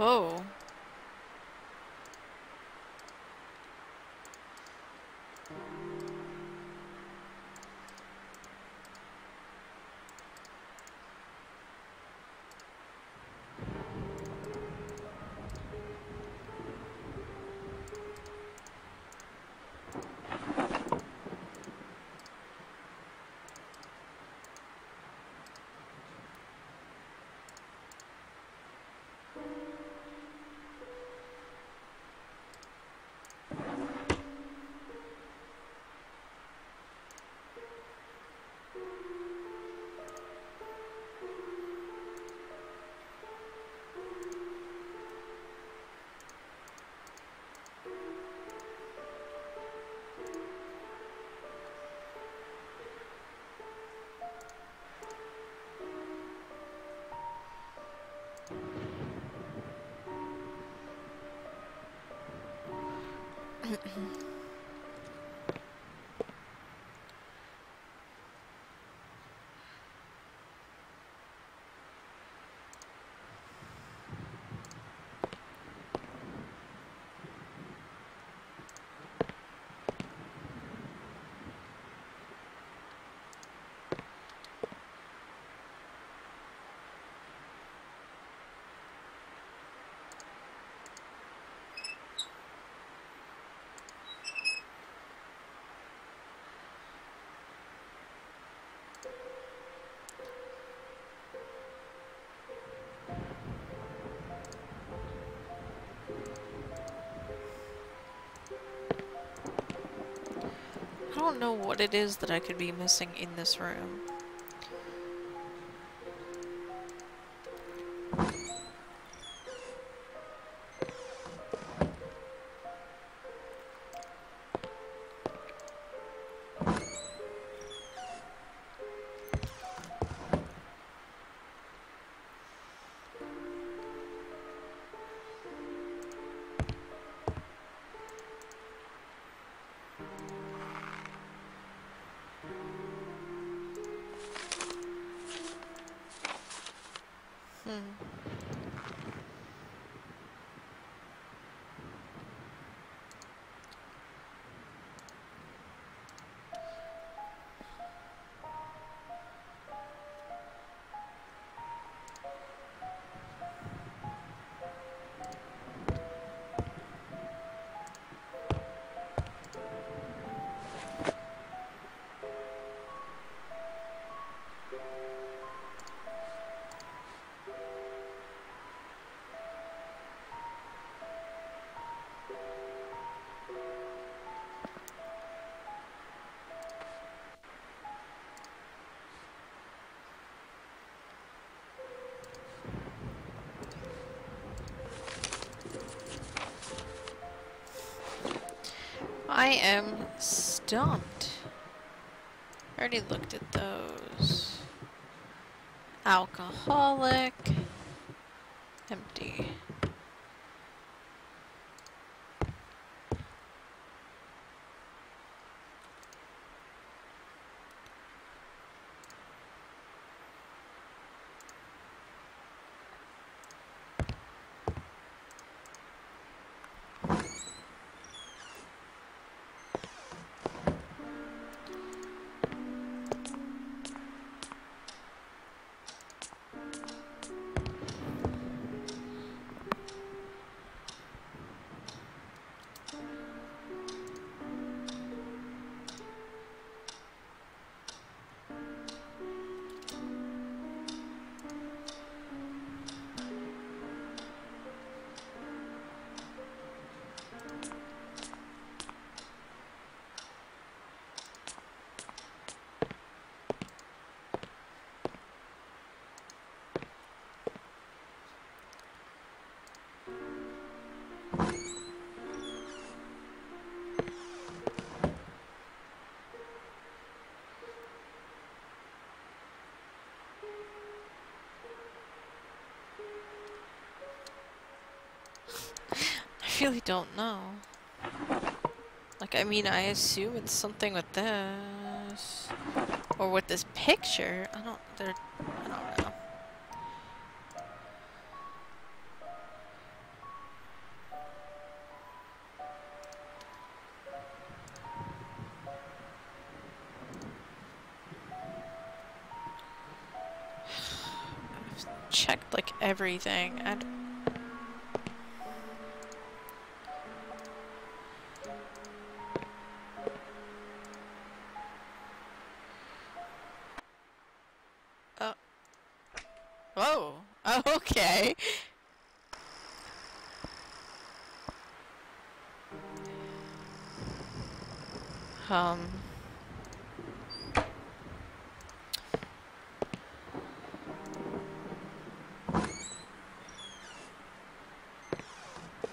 Whoa. I don't know what it is that I could be missing in this room. 嗯。I am stumped. I already looked at those. Alcoholic. Empty. really don't know. Like, I mean, I assume it's something with this. Or with this picture. I don't, they're, I don't know. checked like everything. I okay. Um.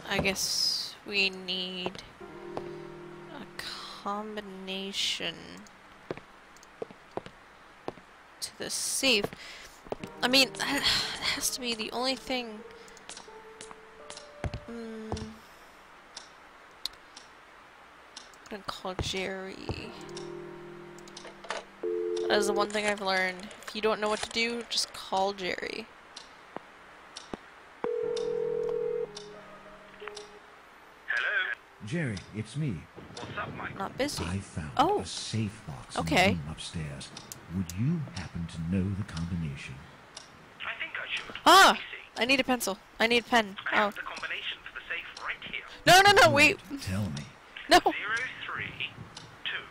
I guess we need a combination to the safe. I mean, has to be the only thing. Mm, I'm gonna call Jerry. That is the one thing I've learned. If you don't know what to do, just call Jerry. Hello? Jerry, it's me. What's up, Mike? Not busy. I found Oh. a safe box Okay. in the room upstairs. Would you happen to know the combination? I think I should. Ah! Let. I need a pencil. I need a pen. I Oh. have the combination for the safe right here. No, no, no, wait. Tell me. No. Zero three two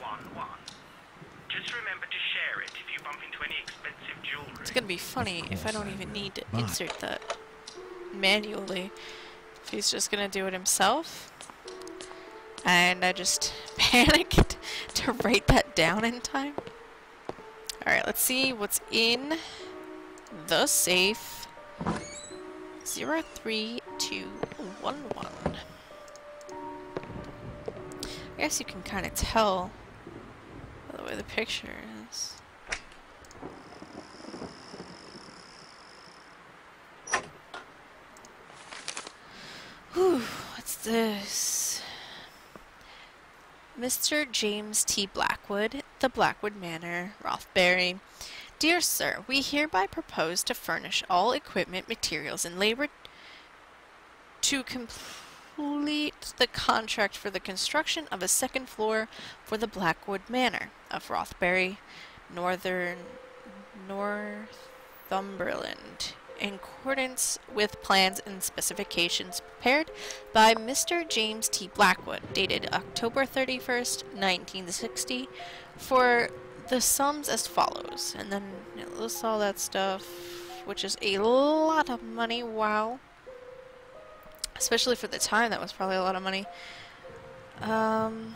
one one. Just remember to share it if you bump into any expensive jewelry. It's gonna be funny if I don't I even will. need to But- insert that manually. If he's just gonna do it himself. And I just panicked to write that down in time. Alright, let's see what's in the safe. Zero three two one one. I guess you can kind of tell by the way the picture is. Whew, what's this? Mr. James T. Blackwood, The Blackwood Manor, Rothbury. Dear Sir, we hereby propose to furnish all equipment, materials, and labor to complete the contract for the construction of a second floor for the Blackwood Manor of Rothbury, Northern Northumberland, in accordance with plans and specifications prepared by Mr. James T. Blackwood, dated October 31st, 1960, for the sums as follows. And then it lists all that stuff, which is a lot of money. Wow. Especially for the time, that was probably a lot of money. Um,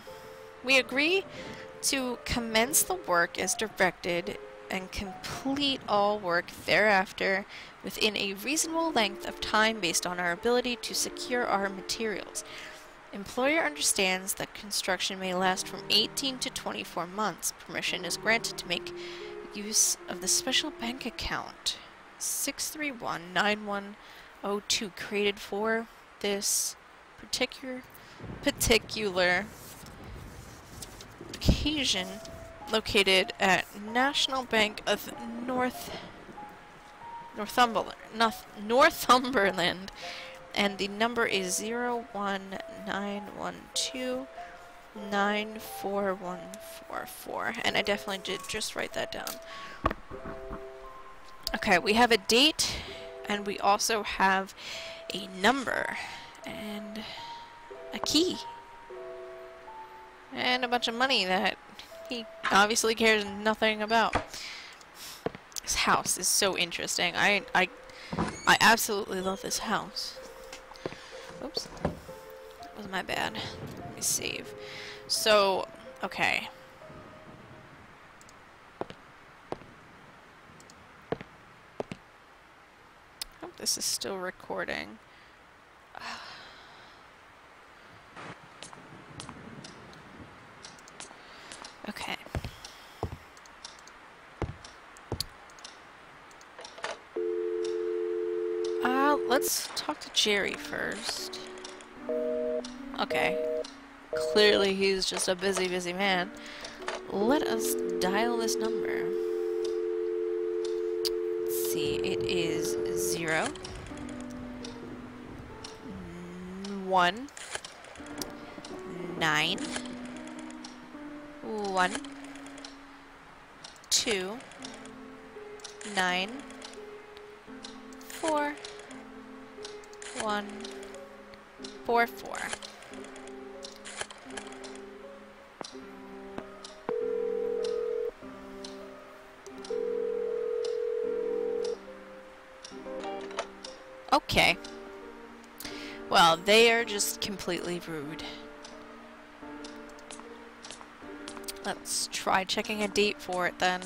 we agree to commence the work as directed and complete all work thereafter within a reasonable length of time based on our ability to secure our materials. Employer understands that construction may last from 18 to 24 months. Permission is granted to make use of the special bank account 6319102 created for this particular particular occasion located at National Bank of North Northumberland, North, Northumberland, and the number is zero one nine one two nine four one four four. And I definitely did just write that down. Okay, we have a date, and we also have a number and a key and a bunch of money that he obviously cares nothing about. This house is so interesting. I I I absolutely love this house. Oops. That was my bad. Let me save. So, okay. hope this is still recording. Okay. Uh, let's talk to Jerry first. Okay. Clearly he's just a busy, busy man. Let us dial this number. Let's see, it is zero, one, nine, one, two, nine, four, one, four, four. Okay. Well, they are just completely rude. Let's try checking a date for it then.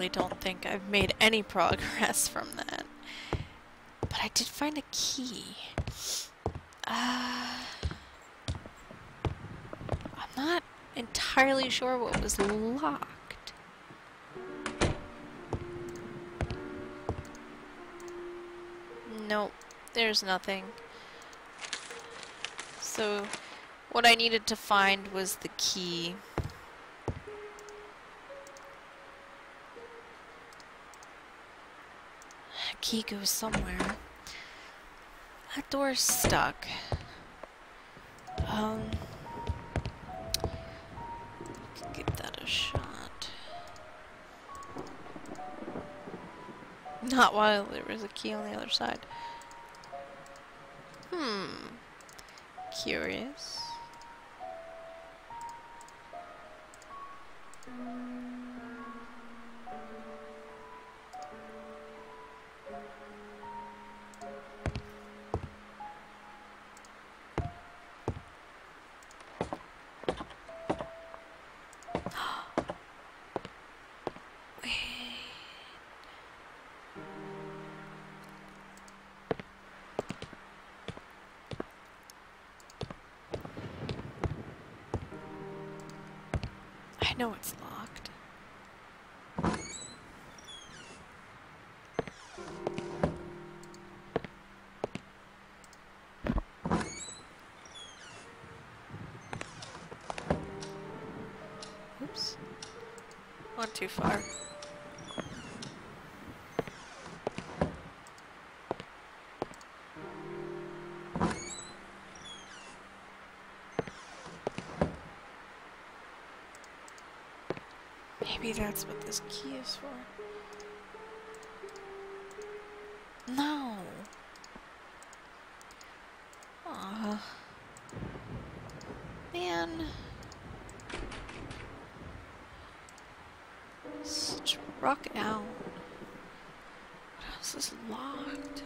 Really don't think I've made any progress from that. But I did find a key. Uh, I'm not entirely sure what was locked. Nope, there's nothing. So, what I needed to find was the key. Key goes somewhere. That door's stuck. Um, give that a shot. Not while there was a key on the other side. Hmm. Curious. Know it's locked. Oops. Went too far. That's what this key is for. No. Aw. Man. Struck out. What else is locked?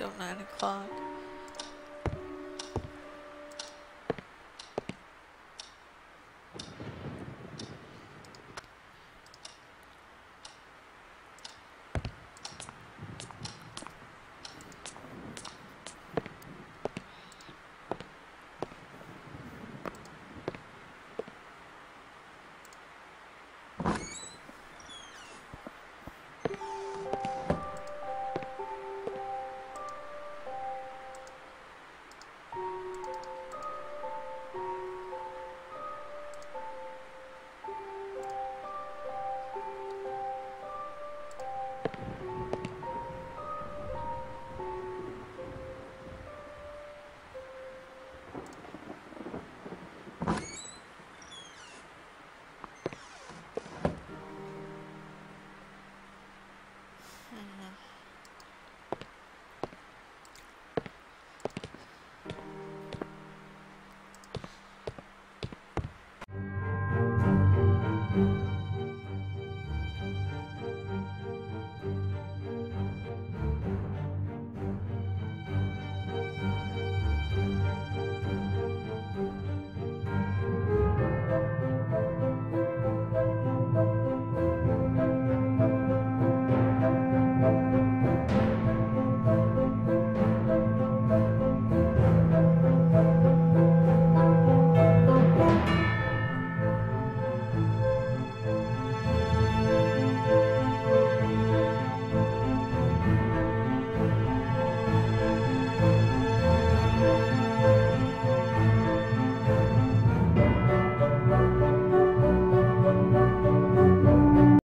Still nine o'clock.